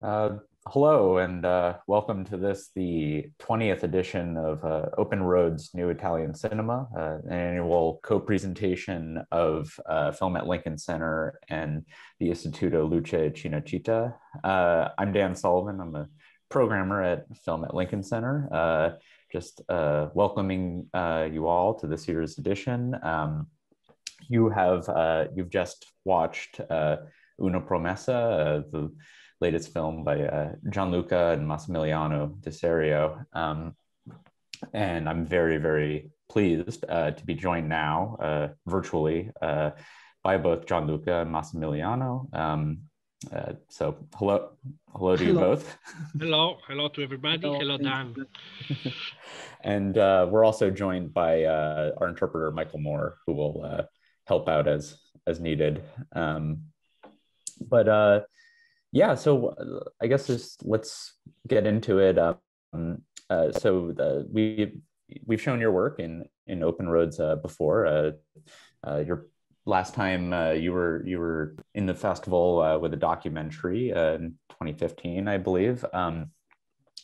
Uh, hello, and uh, welcome to this, the 20th edition of uh, Open Roads New Italian Cinema, uh, an annual co-presentation of uh, film at Lincoln Center and the Istituto Luce Cinecittà. Uh, I'm Dan Sullivan. I'm a programmer at Film at Lincoln Center. just welcoming you all to this year's edition. Um, you have, you've just watched Una Promessa, the latest film by uh, Gianluca and Massimiliano De Serio. Um, and I'm very, very pleased uh, to be joined now uh, virtually uh, by both Gianluca and Massimiliano. Um, uh, so hello, hello to hello. you both. hello, hello to everybody. Hello, hello Dan. and uh, we're also joined by our interpreter Michael Moore, who will help out as as needed. Um, but yeah, so uh, I guess just let's get into it. Um, uh, so the, we we've shown your work in in Open Roads uh, before. Uh, uh your last time you were you were in the festival with a documentary in 2015, I believe. Um,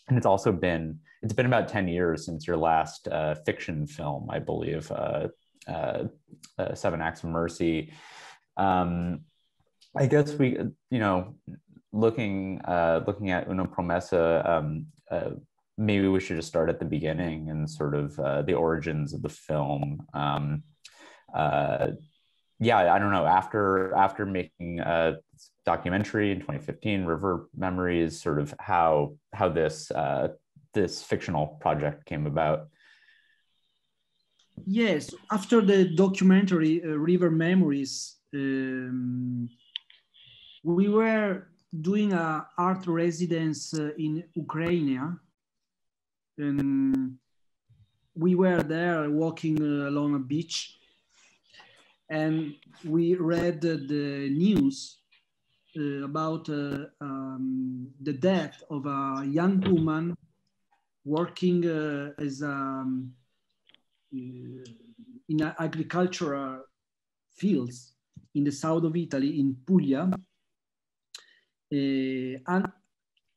and it's also been it's been about 10 years since your last fiction film, I believe, Seven Acts of Mercy. Um, I guess we, you know, looking uh, looking at Una Promessa, um, uh, maybe we should just start at the beginning and sort of uh, the origins of the film. Um, uh, yeah, I don't know. After after making a documentary in 2015, River Memories, sort of how how this uh, this fictional project came about. Yes, after the documentary uh, River Memories, um, we were doing a art residence uh, in Ukraine. And we were there walking uh, along a beach and we read the news uh, about um, the death of a young woman working as a, um, in agricultural fields in the south of Italy, in Puglia, uh, and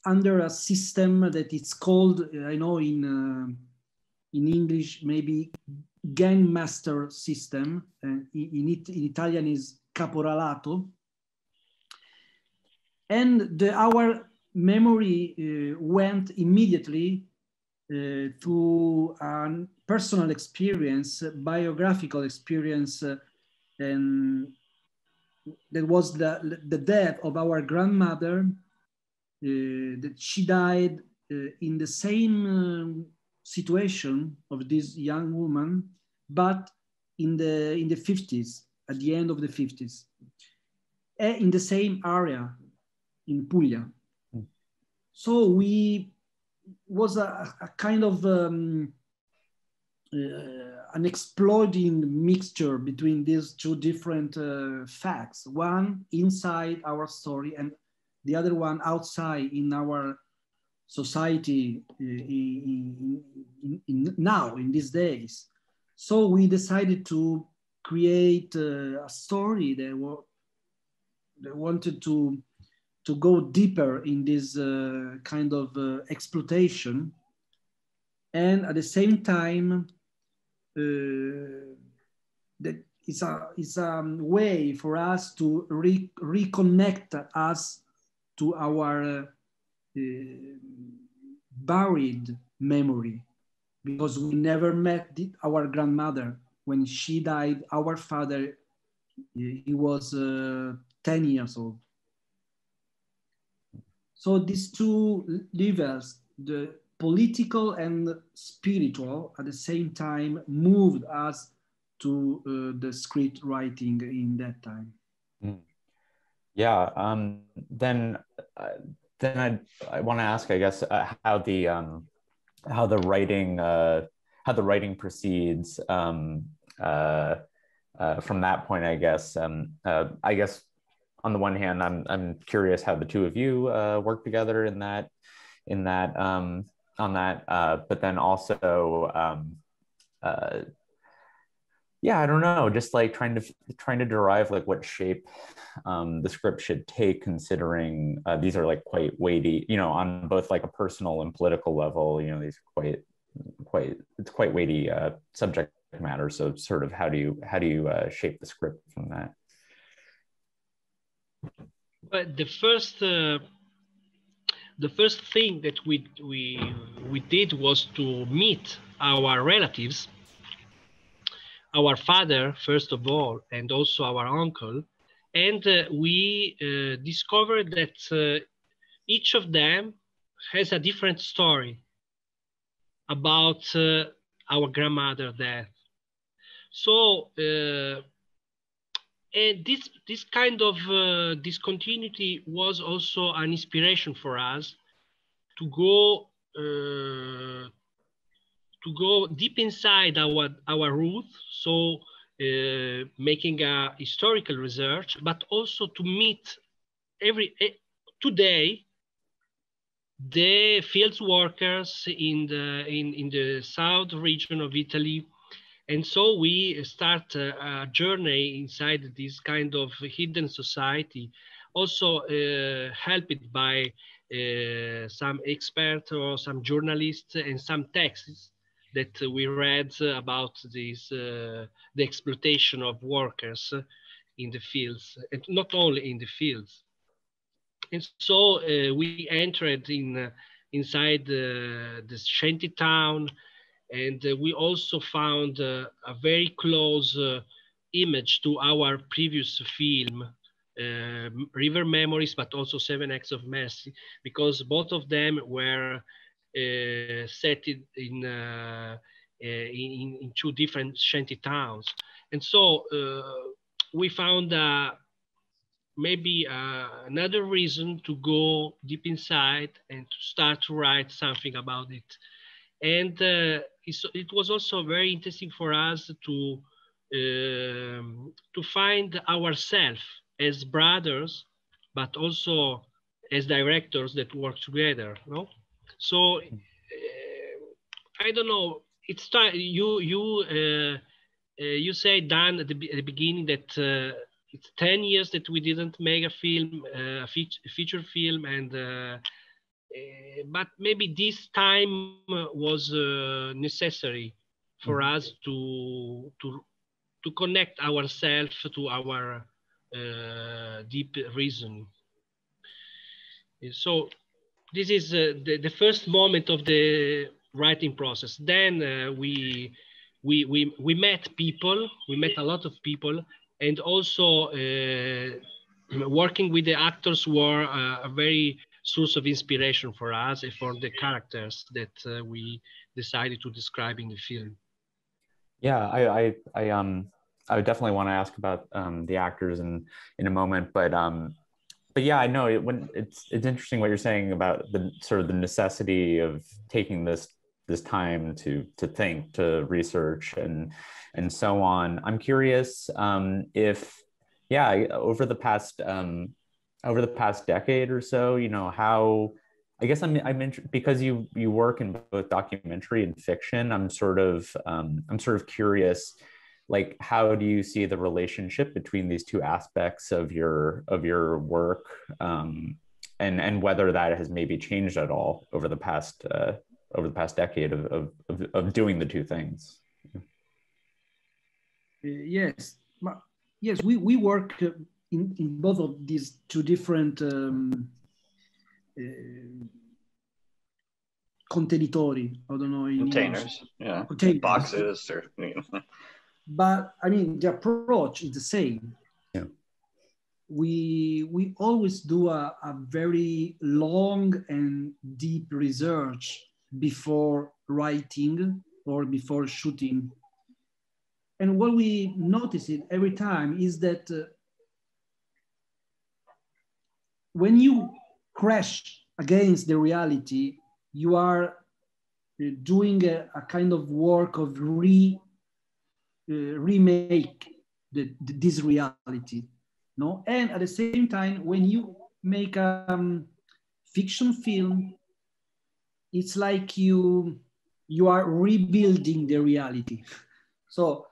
under a system that it's called, I know in, uh, in English, maybe gang master system. Uh, in, it, in Italian is caporalato. And the, our memory uh, went immediately uh, to a personal experience, biographical experience, uh, and that was the, the death of our grandmother, uh, that she died uh, in the same um, situation of this young woman, but in the, in the 50s, at the end of the 50s, eh, in the same area in Puglia. Mm. So we was a, a kind of um, an exploding mixture between these two different uh, facts. One inside our story and the other one outside in our society uh, in, in, in, now in these days. So we decided to create uh, a story that, that wanted to to go deeper in this uh, kind of uh, exploitation. And at the same time uh, that it's a it's a way for us to re reconnect us to our uh, buried memory. Because we never met our grandmother. When she died our father he was uh, 10 years old. So these two levels the political and spiritual at the same time moved us to uh, the script writing in that time. Mm. Yeah. Um, then, uh, then I I want to ask, I guess, uh, how the um, how the writing uh, how the writing proceeds um, uh, uh, from that point. I guess. Um, I guess on the one hand, I'm I'm curious how the two of you work together in that in that um, on that, uh, but then also um, uh, yeah, I don't know, just like trying to trying to derive like what shape um, the script should take, considering uh, these are like quite weighty, you know, on both like a personal and political level. You know, these quite quite it's quite weighty uh, subject matter. So, sort of, how do you how do you uh, shape the script from that? But the first uh, the first thing that we we we did was to meet our relatives our father, first of all, and also our uncle. And uh, we uh, discovered that uh, each of them has a different story about uh, our grandmother death. So, uh, and this, this kind of uh, discontinuity was also an inspiration for us to go to go deep inside our, our roots, so uh, making a historical research, but also to meet every uh, today the field workers in the in, in the south region of Italy. And so we start a, a journey inside this kind of hidden society, also uh, helped by uh, some experts or some journalists and some texts that we read about this, uh, the exploitation of workers in the fields, and not only in the fields. And so uh, we entered in uh, inside the shanty town, and uh, we also found uh, a very close uh, image to our previous film, uh, River Memories, but also Seven Acts of Mercy, because both of them were uh, set in, uh, in, in, two different shanty towns. And so we found maybe another reason to go deep inside and to start to write something about it. And it was also very interesting for us to um, to find ourselves as brothers, but also as directors that work together. No, so uh, I don't know. It's time you you uh, uh, you say Dan at the, at the beginning that uh, it's ten years that we didn't make a film, uh, a, feature, a feature film, and uh, but maybe this time was necessary for mm -hmm. us to to to connect ourselves to our deep reason. So this is uh, the, the first moment of the writing process. Then uh, we, we, we, we met people, we met a lot of people, and also uh, working with the actors were uh, a very source of inspiration for us and for the characters that uh, we decided to describe in the film. Yeah, I, I, I um, I definitely want to ask about um, the actors in in a moment, but um, but yeah, I know it, when it's it's interesting what you're saying about the sort of the necessity of taking this this time to to think, to research, and and so on. I'm curious um, if yeah, over the past um, over the past decade or so, you know how. I guess I'm I'm in, because you you work in both documentary and fiction. I'm sort of um, I'm sort of curious like how do you see the relationship between these two aspects of your of your work um, and and whether that has maybe changed at all over the past uh, over the past decade of, of, of, of doing the two things yes yes we, we work in, in both of these two different um, uh, contenitori i don't know containers yeah containers. boxes or but I mean, the approach is the same. Yeah. We, we always do a, a very long and deep research before writing or before shooting. And what we notice it every time is that uh, when you crash against the reality, you are uh, doing a, a kind of work of re uh, remake the, the, this reality no? And at the same time when you make a um, fiction film it's like you you are rebuilding the reality. So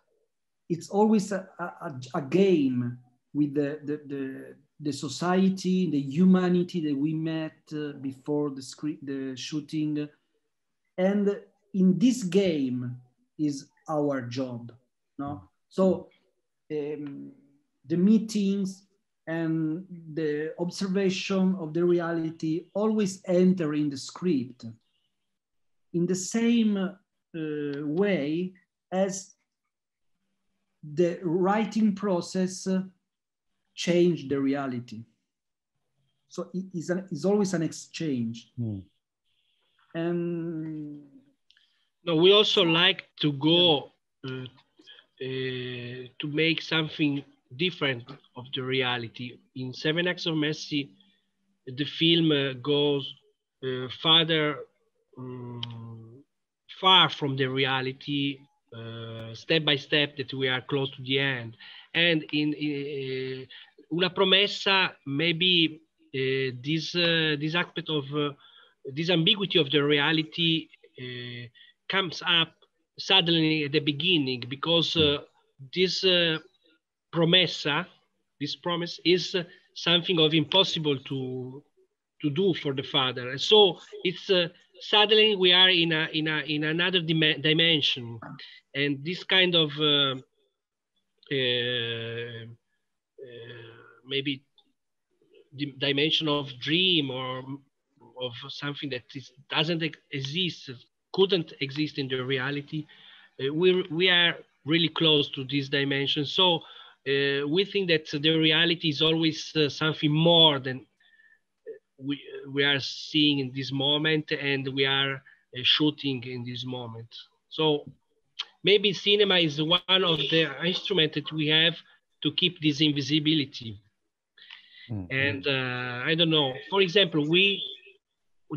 it's always a, a, a game with the, the, the, the, society, the humanity that we met uh, before the, script, the shooting. And in this game is our job. No? So um, the meetings and the observation of the reality always enter in the script in the same uh, way as the writing process changed the reality. So it is an, it's always an exchange. Mm. And no, we also like to go uh, uh, to make something different of the reality. In Seven Acts of Mercy, the film uh, goes uh, farther, um, far from the reality, step by step that we are close to the end. And in, in uh, Una Promessa, maybe uh, this, this aspect of this ambiguity of the reality comes up suddenly at the beginning because uh, this uh, promessa, this promise is uh, something of impossible to to do for the father. And so it's uh, suddenly we are in a in a in another dim- dimension, and this kind of uh, uh, maybe dimension of dream or of something that is, doesn't exist couldn't exist in the reality. Uh, we, we are really close to this dimension. So uh, we think that the reality is always uh, something more than uh, we, we are seeing in this moment and we are uh, shooting in this moment. So maybe cinema is one of the instruments that we have to keep this invisibility. Mm -hmm. And uh, I don't know, for example, we,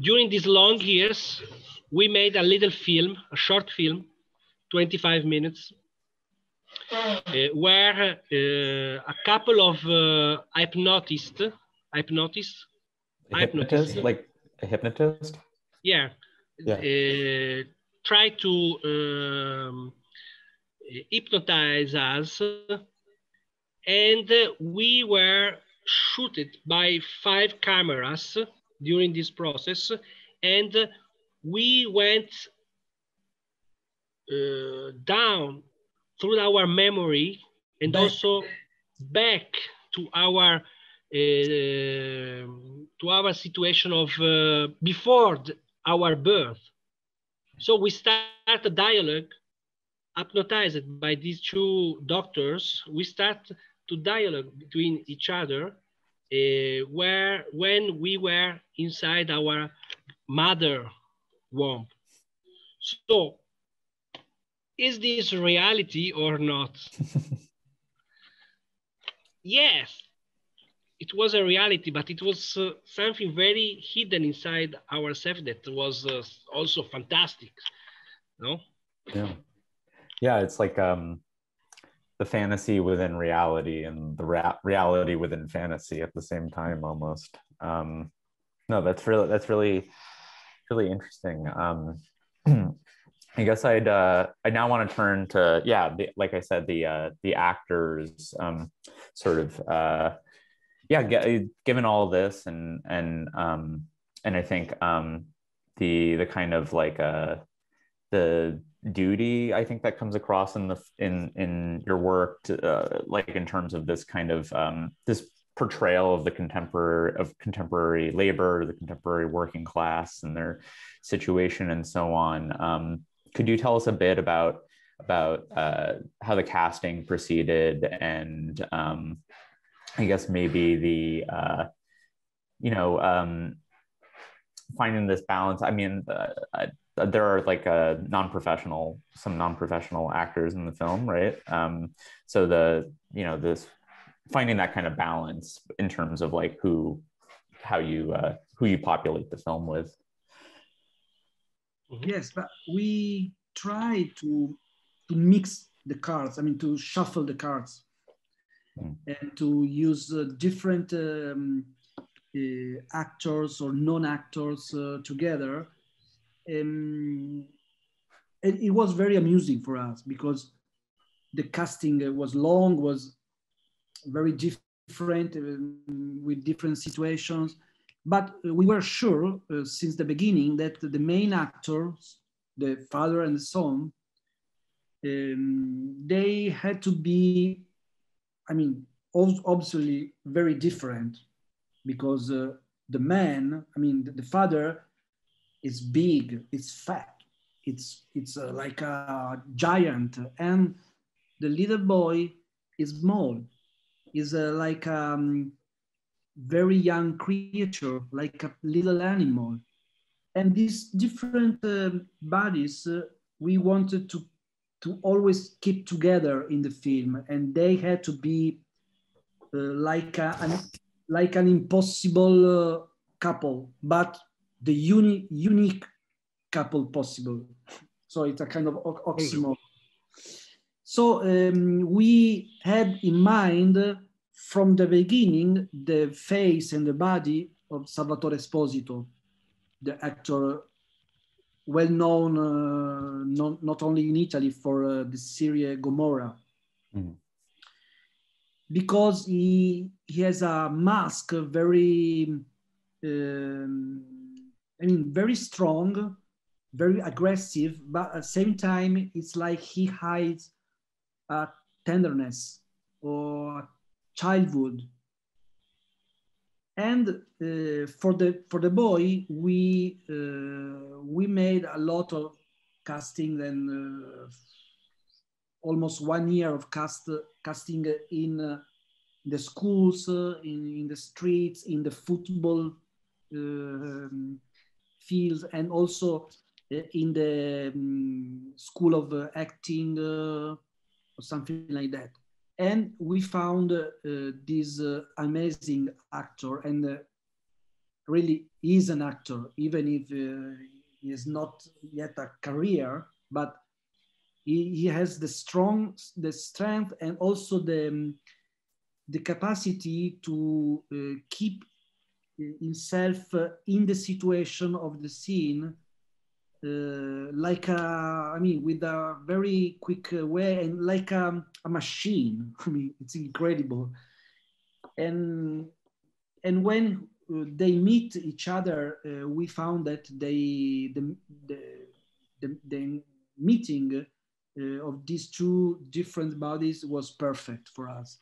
during these long years, we made a little film, a short film, 25 minutes, uh, where uh, a couple of uh, hypnotists, hypnotists, hypnotist, like a hypnotist? Yeah. yeah. Uh, try to um, hypnotize us. And we were shooted by five cameras during this process. And we went uh, down through our memory and back. also back to our to our situation of uh, before our birth. So we start a dialogue, hypnotized by these two doctors. We start to dialogue between each other, uh, where when we were inside our mother womb. So, is this reality or not? yes, it was a reality, but it was uh, something very hidden inside ourselves that was uh, also fantastic. No? Yeah. Yeah, it's like um, the fantasy within reality and the ra- reality within fantasy at the same time almost. Um, no, that's really that's really really interesting. Um, I guess I'd uh, I now want to turn to yeah, the, like I said, the uh, the actors um, sort of uh, yeah, get, given all this and and um, and I think um, the the kind of like uh, the duty I think that comes across in the in in your work, to, uh, like in terms of this kind of um, this portrayal of the contemporary of contemporary labor, the contemporary working class, and their situation, and so on. Um, could you tell us a bit about about uh, how the casting proceeded, and um, I guess maybe the uh, you know um, finding this balance? I mean. Uh, there are like a non-professional some non-professional actors in the film right um, so the you know this finding that kind of balance in terms of like who how you uh, who you populate the film with mm-hmm. yes but we try to to mix the cards i mean to shuffle the cards mm. and to use uh, different um, uh, actors or non-actors uh, together um, it, it was very amusing for us because the casting was long, was very different with different situations. But we were sure uh, since the beginning that the main actors, the father and the son, um, they had to be, I mean, obviously very different because uh, the man, I mean, the, the, father is big, it's fat, it's, it's uh, like a giant, and the little boy is small, is uh, like a um, very young creature, like a little animal. And these different uh, bodies, uh, we wanted to to always keep together in the film and they had to be uh, like a, an like an impossible uh, couple but the uni- unique couple possible. So it's a kind of oxymoron. So um, we had in mind from the beginning the face and the body of salvatore esposito the actor well known uh, not, not only in Italy for uh, the series Gomorrah. Mm. Because he, he has a mask very, um, I mean, very strong, very aggressive, but at the same time, it's like he hides a tenderness or childhood and uh, for the for the boy, we uh, we made a lot of casting and uh, almost one year of cast casting in uh, the schools, uh, in in the streets, in the football um, fields, and also uh, in the um, school of acting or something like that and we found uh, this uh, amazing actor and uh, really is an actor even if he is not yet a career but he, he has the strong the strength and also the um, the capacity to uh, keep himself uh, in the situation of the scene uh, like a, I mean, with a very quick way and like a, a machine. I mean, it's incredible. And and when uh, they meet each other, uh, we found that they the the, the, the meeting uh, of these two different bodies was perfect for us.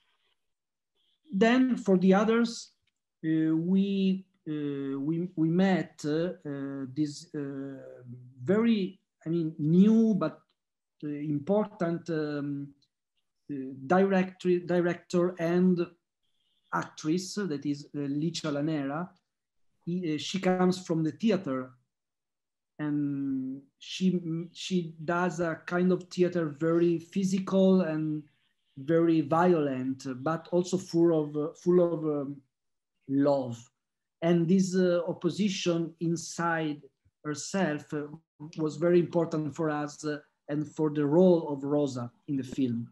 Then for the others, uh, we uh, we, we met uh, uh, this very, I mean, new but important um, director, director and actress that is Licia Lanera. He, she comes from the theater and she she does a kind of theater very physical and very violent, but also full of uh, full of um, love and this uh, opposition inside herself uh, was very important for us uh, and for the role of Rosa in the film.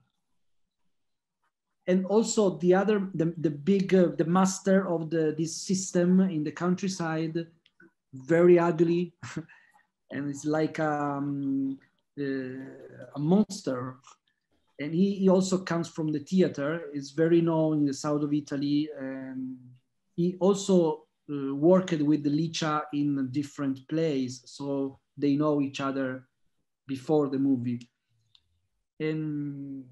And also the other, the, the big, uh, the master of the, this system in the countryside, very ugly. and it's like um, uh, a monster. And he, he also comes from the theater, is very known in the south of Italy. And he also uh, worked with Licia in different plays, so they know each other before the movie. And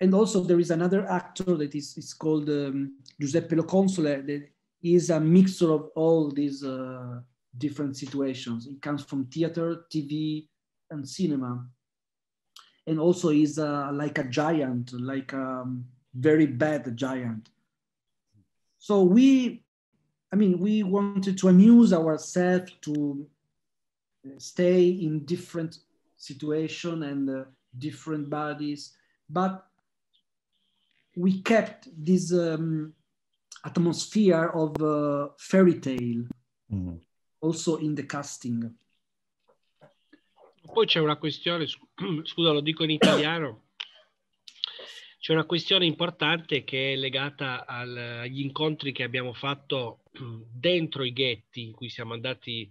and also there is another actor that is, is called um, Giuseppe Loconsole that is a mixture of all these uh, different situations. He comes from theater, TV, and cinema. And also is uh, like a giant, like a very bad giant. So we I mean, we wanted to amuse ourselves to uh, stay in different situation and uh, different bodies, but we kept this um, atmosphere of uh, fairy tale mm. also in the casting. Poi c'è una questione, scusa lo dico in italiano, c'è una questione importante che è legata al, agli incontri che abbiamo fatto dentro i ghetti in cui siamo andati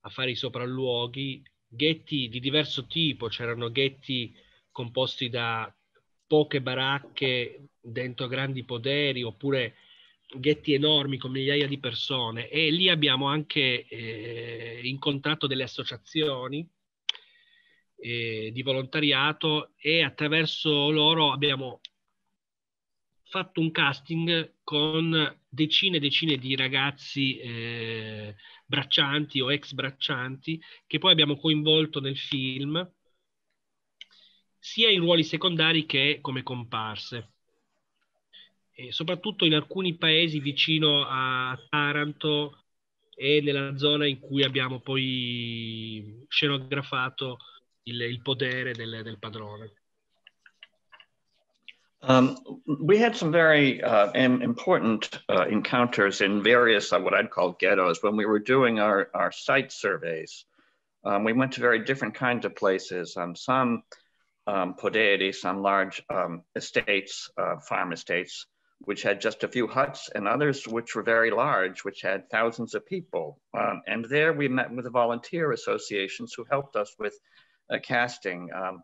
a fare i sopralluoghi, ghetti di diverso tipo, c'erano ghetti composti da poche baracche dentro grandi poderi oppure ghetti enormi con migliaia di persone. E lì abbiamo anche eh, incontrato delle associazioni eh, di volontariato e attraverso loro abbiamo fatto un casting con decine e decine di ragazzi eh, braccianti o ex braccianti che poi abbiamo coinvolto nel film sia in ruoli secondari che come comparse. E soprattutto in alcuni paesi vicino a Taranto e nella zona in cui abbiamo poi scenografato il, il potere del, del padrone. Um, we had some very uh, important uh, encounters in various, uh, what I'd call ghettos, when we were doing our, our site surveys. Um, we went to very different kinds of places. Um, some um, poderi, some large um, estates, uh, farm estates, which had just a few huts, and others which were very large, which had thousands of people. Um, and there we met with the volunteer associations who helped us with casting. Um,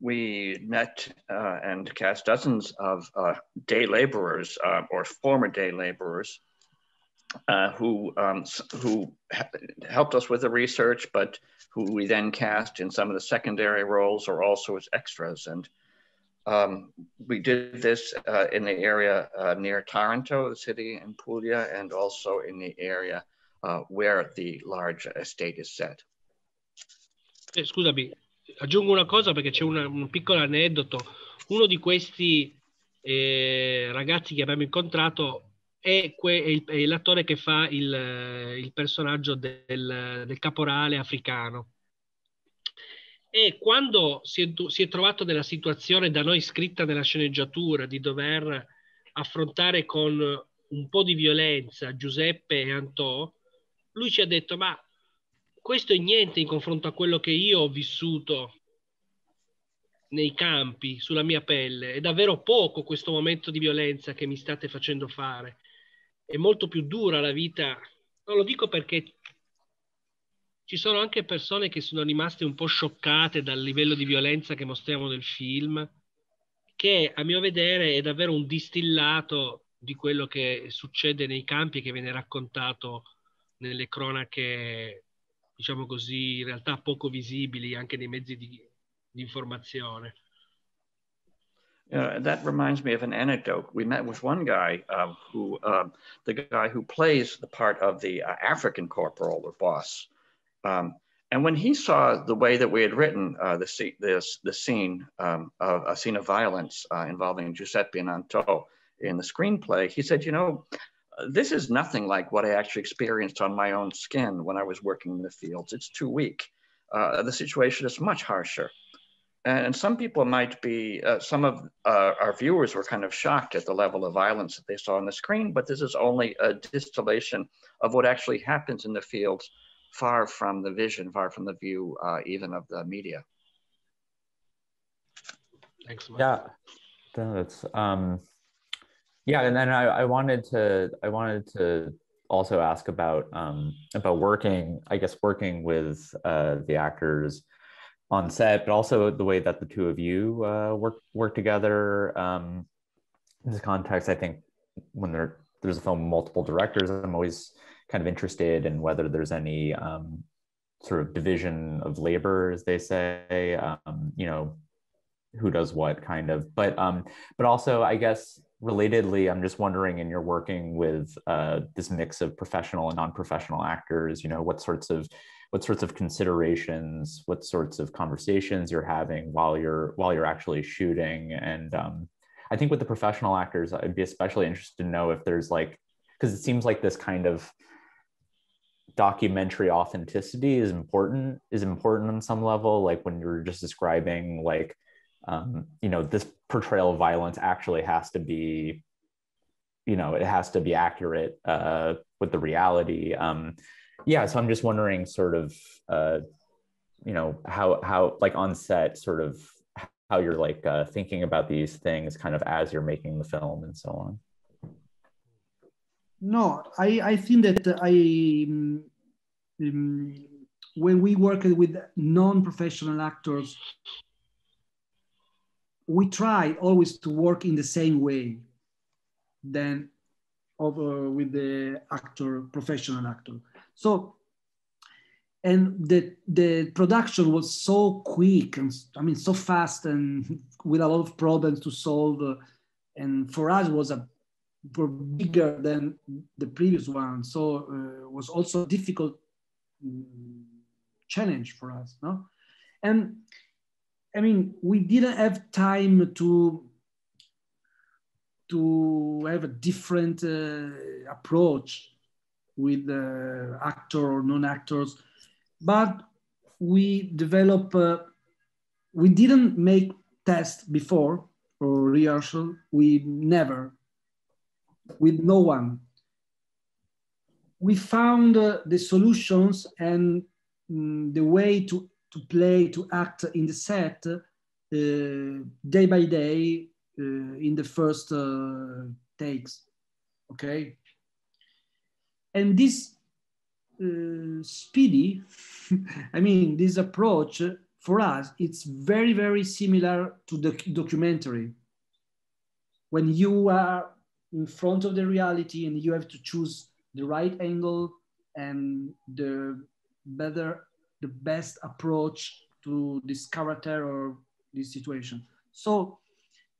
we met uh, and cast dozens of uh, day laborers uh, or former day laborers uh, who um, who helped us with the research, but who we then cast in some of the secondary roles or also as extras. And um, we did this uh, in the area uh, near Taranto, the city in Puglia, and also in the area where the large estate is set. Eh, scusami, aggiungo una cosa perché c'è una, un piccolo aneddoto. Uno di questi eh, ragazzi che abbiamo incontrato è, que- è, il, è l'attore che fa il, il personaggio del, del, caporale africano. E quando si è, si è trovato nella situazione da noi scritta nella sceneggiatura di dover affrontare con un po' di violenza Giuseppe e Antò, lui ci ha detto: Ma questo è niente in confronto a quello che io ho vissuto nei campi, sulla mia pelle. È davvero poco questo momento di violenza che mi state facendo fare è molto più dura la vita. Non lo dico perché ci sono anche persone che sono rimaste un po' scioccate dal livello di violenza che mostriamo nel film, che a mio vedere è davvero un distillato di quello che succede nei campi e che viene raccontato nelle cronache, diciamo così, in realtà poco visibili anche nei mezzi di, di informazione. Uh, that reminds me of an anecdote. We met with one guy uh, who, uh, the guy who plays the part of the uh, African corporal or boss. Um, and when he saw the way that we had written uh, the, this, the scene um, of a scene of violence uh, involving Giuseppe and Anto in the screenplay, he said, you know, this is nothing like what I actually experienced on my own skin when I was working in the fields. It's too weak. the situation is much harsher. And some people might be, uh, some of uh, our viewers were kind of shocked at the level of violence that they saw on the screen, but this is only a distillation of what actually happens in the fields far from the vision, far from the view, uh, even of the media. Thanks. Mike. Yeah, that's, um, yeah. And then I, I wanted to, I wanted to also ask about, um, about working, I guess, working with uh, the actors on set, but also the way that the two of you uh, work work together. Um, in this context, I think when there there's a film multiple directors, I'm always kind of interested in whether there's any um, sort of division of labor, as they say. Um, you know, who does what, kind of. But um, but also, I guess relatedly, I'm just wondering, and you're working with uh, this mix of professional and non-professional actors. You know, what sorts of what sorts of considerations, what sorts of conversations you're having while you're while you're actually shooting. And um, I think with the professional actors, I'd be especially interested to know if there's like because it seems like this kind of documentary authenticity is important is important on some level like when you're just describing like um, you know this portrayal of violence actually has to be you know it has to be accurate uh, with the reality. Um, yeah so i'm just wondering sort of uh you know how how like on set sort of how you're like uh, thinking about these things kind of as you're making the film and so on. No i i think that i um, when we work with non-professional actors we try always to work in the same way than over with the actor, professional actor. So, and the the production was so quick and I mean so fast and with a lot of problems to solve, uh, and for us was a were bigger than the previous one, so uh, was also difficult um, challenge for us, no? And I mean, we didn't have time to to have a different uh, approach with the actor or non-actors, but we develop. Uh, we didn't make tests before or rehearsal. We never, with no one. We found uh, the solutions and mm, the way to to play, to act in the set uh, day by day uh, in the first uh, takes, okay? And this speedy, I mean, this approach for us, it's very, very similar to the documentary. When you are in front of the reality and you have to choose the right angle and the better the best approach to this character or this situation. So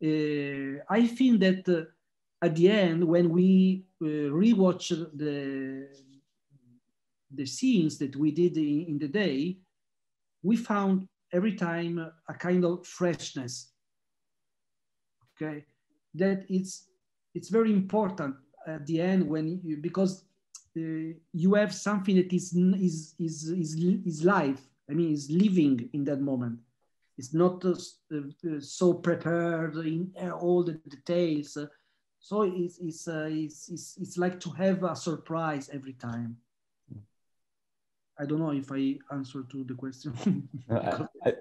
uh, I think that uh, at the end, when we uh, rewatch the the scenes that we did in, in, the day, we found every time a kind of freshness. Okay, that it's it's very important at the end when you, because you have something that is is is is is life. I mean, is living in that moment. It's not uh, uh, so prepared in all the details. so it's it's, it's it's it's like to have a surprise every time. I don't know if I answer to the question. I, I,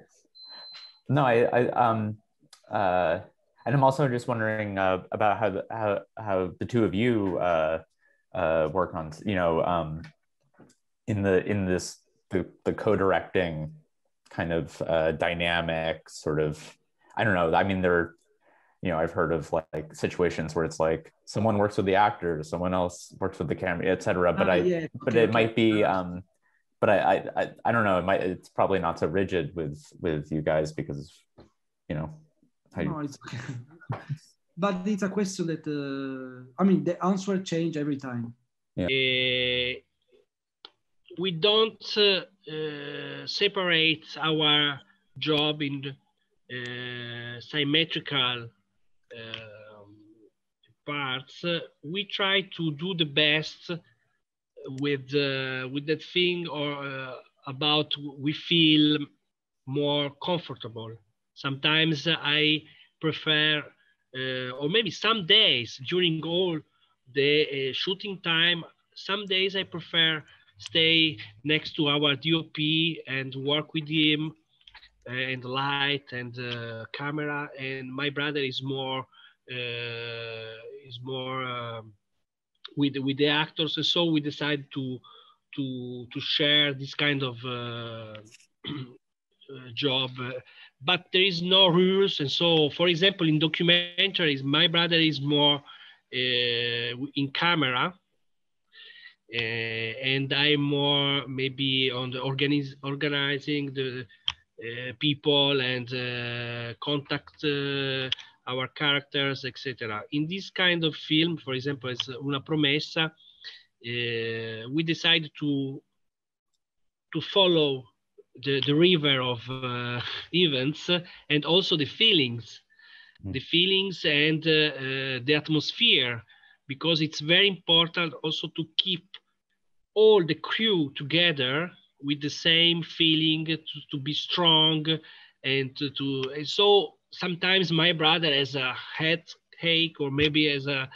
no, I, I um, uh, and I'm also just wondering uh, about how the, how how the two of you uh, uh, work on you know um, in the in this the, the co-directing kind of uh, dynamic sort of i don't know. I mean there you know i've heard of like situations where it's like someone works with the actors someone else works with the camera etc but uh, i yeah. but it might be um but I, I i don't know. It might it's probably not so rigid with with you guys because you know how no, you... but it's a question that uh, I mean the answer change every time. Yeah. Uh, we don't uh, uh separate our job in uh, symmetrical um, parts. We try to do the best with uh, with that thing or about we feel more comfortable. Sometimes I prefer uh, or maybe some days during all the uh, shooting time, some days I prefer stay next to our DOP and work with him uh, and light and uh, camera. And my brother is more uh, is more um, with with the actors, and so we decided to to to share this kind of uh, job but there is no rules. And so, for example, in documentaries, my brother is more uh, in camera, uh, and I'm more maybe on the organize, organizing the uh, people and contact our characters, etc. In this kind of film, for example, as Una Promessa, uh, we decided to to follow the, the river of uh, events and also the feelings, mm. the feelings and uh, uh, the atmosphere, because it's very important also to keep all the crew together with the same feeling to, to be strong and to, to and so sometimes my brother has a headache or maybe as a,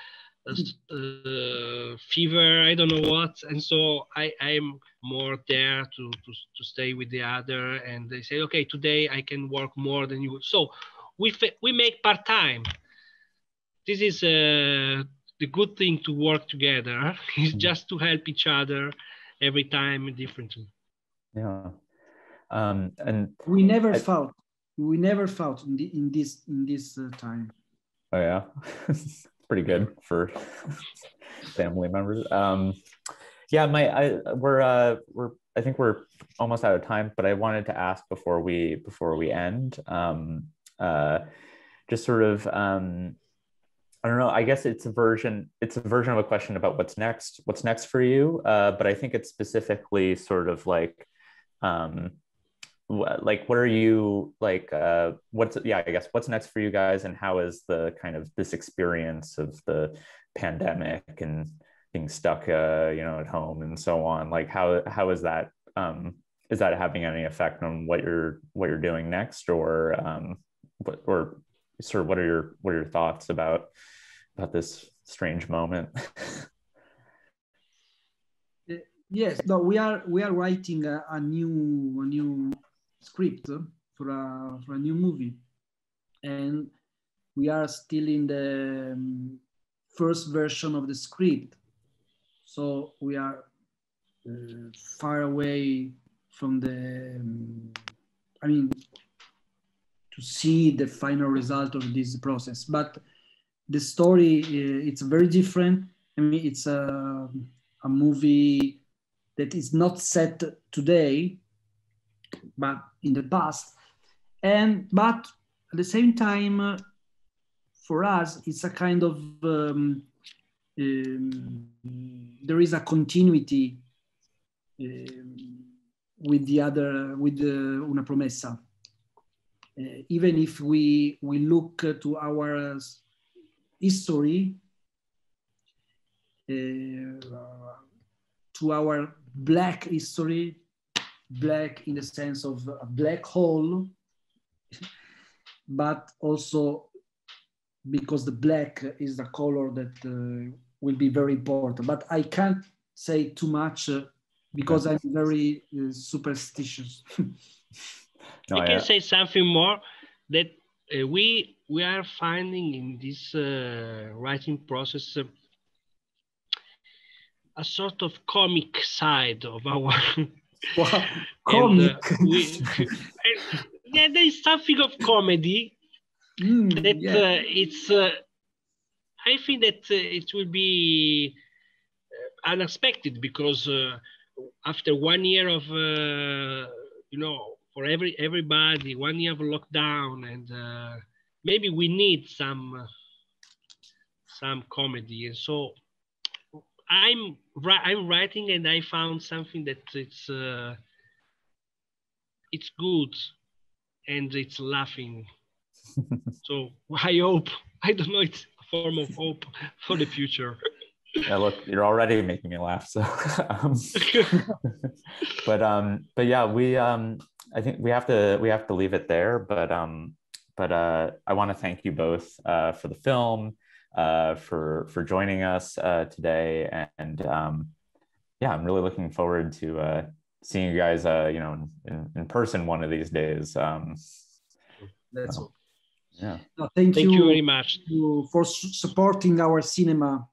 a, a, fever i don't know what. And so i i'm more there to, to, to stay with the other. And they say okay today i can work more than you. So we we make part-time. This is uh, the good thing to work together. Is mm-hmm. just to help each other every time differently. Yeah. Um, and we never I, fought. We never felt in, the, in this in this uh, time. Oh yeah, pretty good for family members. Um, yeah, my I we're uh, we're I think we're almost out of time, but I wanted to ask before we before we end, um, uh, just sort of um, I don't know. I guess it's a version. It's a version of a question about what's next. What's next for you? Uh, but I think it's specifically sort of like, um, like what are you like? Uh, what's yeah? I guess what's next for you guys, and how is the kind of this experience of the pandemic and being stuck, uh, you know, at home and so on? Like how how is that? Um, is that having any effect on what you're what you're doing next, or um, what, or sort of what are your what are your thoughts about about this strange moment yes no we are we are writing a, a new a new script for a for a new movie and we are still in the um, first version of the script so we are uh, far away from the um, i mean to see the final result of this process. But the story, uh, it's very different. I mean, it's a, a movie that is not set today, but in the past. And, but at the same time, uh, for us, it's a kind of, um, um, there is a continuity um, with the other, with the Una Promessa uh, even if we we look to our history, uh, to our black history, black in the sense of a black hole, but also because the black is the color that uh, will be very important. But I can't say too much uh, because I'm very uh, superstitious. no, I can I, say something more that uh, we we are finding in this uh, writing process uh, a sort of comic side of our wow. comic. Uh, we, yeah, there is something of comedy mm, that yeah. Uh, it's. Uh, I think that it will be unexpected because after one year of you know for every everybody one year of lockdown and uh, maybe we need some uh, some comedy and so i'm i'm writing and i found something that it's uh, it's good and it's laughing so i hope i don't know it's a form of hope for the future yeah look you're already making me laugh so um, but um but yeah we um I think we have to we have to leave it there. But um, but uh, I want to thank you both uh, for the film, uh, for for joining us uh, today, and um, yeah, I'm really looking forward to uh, seeing you guys, uh, you know, in, in person one of these days. Um, That's all. Yeah. No, thank, thank you, you very much for supporting our cinema